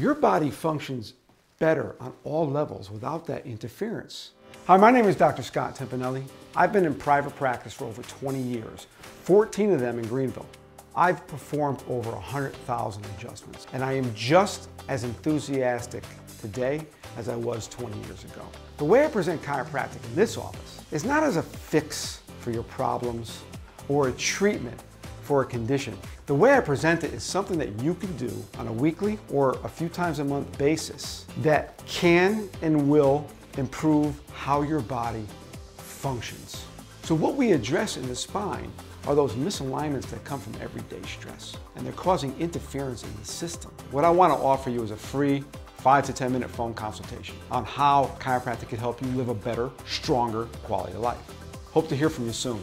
Your body functions better on all levels without that interference. Hi, my name is Dr. Scott Timpanelli. I've been in private practice for over 20 years, 14 of them in Greenville. I've performed over 100,000 adjustments, and I am just as enthusiastic today as I was 20 years ago. The way I present chiropractic in this office is not as a fix for your problems or a treatment for a condition. The way I present it is something that you can do on a weekly or a few times a month basis that can and will improve how your body functions. So what we address in the spine are those misalignments that come from everyday stress, and they're causing interference in the system. What I want to offer you is a free five to 10 minute phone consultation on how chiropractic can help you live a better, stronger quality of life. Hope to hear from you soon.